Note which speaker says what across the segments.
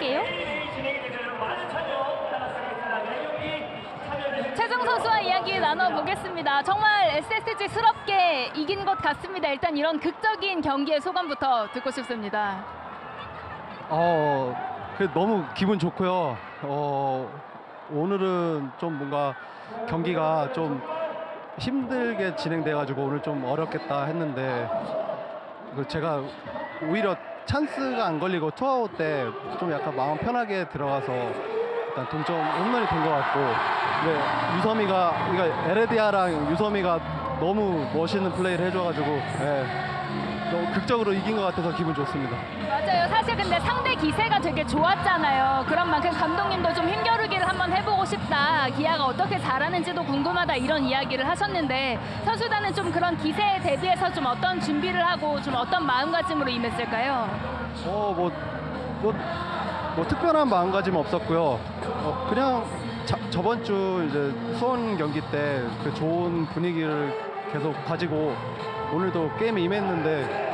Speaker 1: 할게요. 최정 선수와 이야기 나눠보겠습니다. 정말 SSG스럽게 이긴 것 같습니다. 일단 이런 극적인 경기의 소감부터 듣고 싶습니다.
Speaker 2: 어, 그 너무 기분 좋고요. 어, 오늘은 좀 뭔가 경기가 좀 힘들게 진행돼가지고 오늘 좀 어렵겠다 했는데 그 제가 오히려 찬스가 안 걸리고 투아웃 때 좀 약간 마음 편하게 들어가서 일단 동점 홈런이 된 것 같고 근데 유섬이가 그러니까 에레디아랑 유섬이가 너무 멋있는 플레이를 해줘가지고 예, 너무 극적으로 이긴 것 같아서 기분 좋습니다.
Speaker 1: 맞아요. 사실 근데 상대 기세가 되게 좋았잖아요. 그런 만큼 감독님도 좀 힘 싶다. 기아가 어떻게 잘하는지도 궁금하다 이런 이야기를 하셨는데 선수단은 좀 그런 기세에 대비해서 좀 어떤 준비를 하고 좀 어떤 마음가짐으로 임했을까요?
Speaker 2: 어, 뭐, 뭐, 뭐 특별한 마음가짐 없었고요. 어, 그냥 자- 저번 주 이제 수원 경기 때 그 좋은 분위기를 계속 가지고 오늘도 게임에 임했는데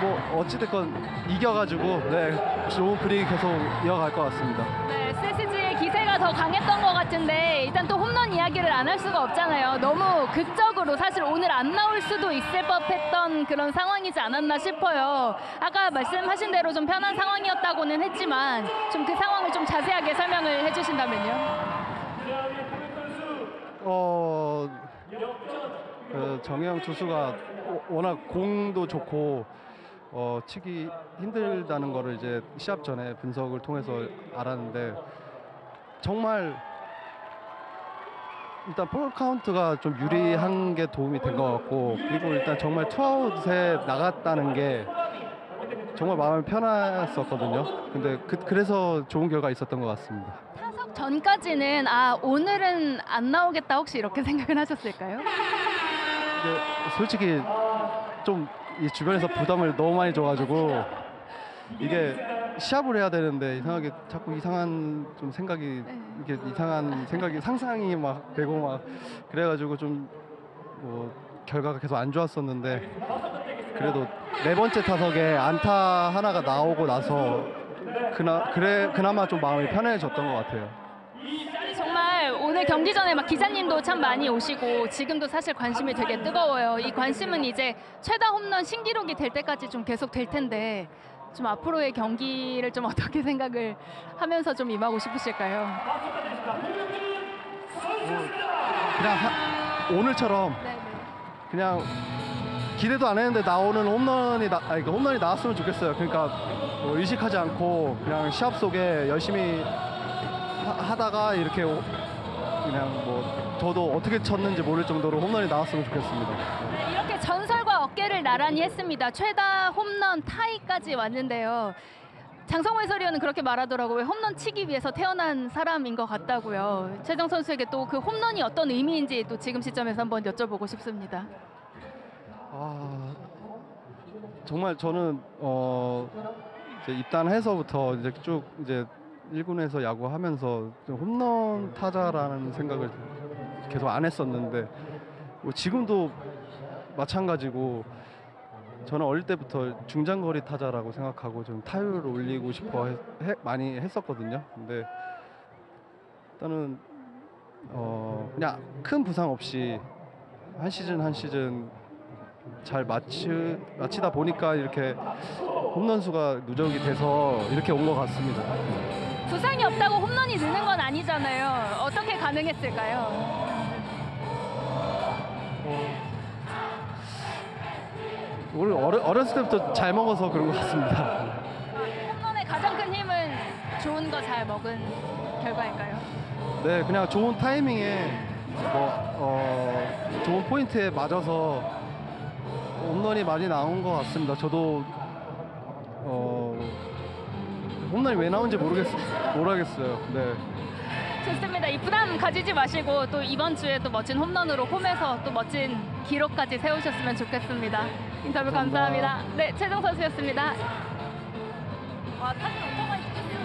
Speaker 2: 뭐 어찌됐건 이겨가지고 네, 좋은 분위기 계속 이어갈 것 같습니다.
Speaker 1: 네, SSG의 기세가 더 강했던 것 같은데 일단 또 홈런 이야기를 안 할 수가 없잖아요. 너무 극적으로 사실 오늘 안 나올 수도 있을 법했던 그런 상황이지 않았나 싶어요. 아까 말씀하신 대로 좀 편한 상황이었다고는 했지만 좀 그 상황을 좀 자세하게 설명을 해주신다면요.
Speaker 2: 어, 그 정해영 투수가 워- 워낙 공도 좋고 어, 치기 힘들다는 거를 이제 시합 전에 분석을 통해서 알았는데 정말 일단 볼 카운트가 좀 유리한 게 도움이 된 것 같고 그리고 일단 정말 투아웃에 나갔다는 게 정말 마음이 편했었거든요. 근데 그, 그래서 좋은 결과 있었던 것 같습니다.
Speaker 1: 타석 전까지는 아 오늘은 안 나오겠다 혹시 이렇게 생각을 하셨을까요?
Speaker 2: 근데 솔직히 좀 이 주변에서 부담을 너무 많이 줘가지고 이게 시합을 해야 되는데 이상하게 자꾸 이상한 좀 생각이
Speaker 1: 네.
Speaker 2: 이게 이상한 생각이 상상이 막 되고 막 그래가지고 좀뭐 결과가 계속 안 좋았었는데 그래도 네 번째 타석에 안타 하나가 나오고 나서 그나 그래 그나마 좀 마음이 편해졌던 것 같아요.
Speaker 1: 오늘 경기 전에 막 기자님도 참 많이 오시고 지금도 사실 관심이 되게 뜨거워요. 이 관심은 이제 최다 홈런 신기록이 될 때까지 좀 계속 될 텐데 좀 앞으로의 경기를 좀 어떻게 생각을 하면서 좀 임하고 싶으실까요?
Speaker 2: 그냥 하- 오늘처럼
Speaker 1: 네.
Speaker 2: 그냥 기대도 안 했는데 나오는 홈런이 나, 아니 그 홈런이 나왔으면 좋겠어요. 그러니까 뭐 의식하지 않고 그냥 시합 속에 열심히 하, 다가 이렇게 오- 그냥 뭐 저도 어떻게 쳤는지 모를 정도로 홈런이 나왔으면 좋겠습니다.
Speaker 1: 네, 이렇게 전설과 어깨를 나란히 했습니다. 최다 홈런 타이까지 왔는데요. 장성호 해설위원은 그렇게 말하더라고요. 홈런 치기 위해서 태어난 사람인 것 같다고요. 최정 선수에게 또 그 홈런이 어떤 의미인지 또 지금 시점에서 한번 여쭤보고 싶습니다.
Speaker 2: 아 정말 저는 어 입단해서부터 이제 쭉 이제 1군에서 야구하면서 좀 홈런 타자라는 생각을 계속 안 했었는데 뭐 지금도 마찬가지고 저는 어릴 때부터 중장거리 타자라고 생각하고 좀 타율을 올리고 싶어 해- 해- 많이 했었거든요. 근데 일단은 어 그냥 큰 부상 없이 한 시즌 한 시즌 잘 마치, 마치다 보니까 이렇게 홈런 수가 누적이 돼서 이렇게 온 것 같습니다.
Speaker 1: 부상이 없다고 홈런이 느는 건 아니잖아요. 어떻게 가능했을까요?
Speaker 2: 오늘 어려, 어렸을 때부터 잘 먹어서 그런 것 같습니다.
Speaker 1: 홈런의 가장 큰 힘은 좋은 거 잘 먹은 결과일까요?
Speaker 2: 네, 그냥 좋은 타이밍에 뭐 어, 좋은 포인트에 맞아서 홈런이 많이 나온 것 같습니다. 저도 어, 홈런이 왜 나온지 모르겠, 모르겠어요. 네.
Speaker 1: 좋습니다. 이 부담 가지지 마시고 또 이번 주에 또 멋진 홈런으로 홈에서 또 멋진 기록까지 세우셨으면 좋겠습니다. 네, 인터뷰 감사합니다.
Speaker 2: 감사합니다.
Speaker 1: 네, 최종 선수였습니다. 와, 사진 엄청 많이 찍혔어요.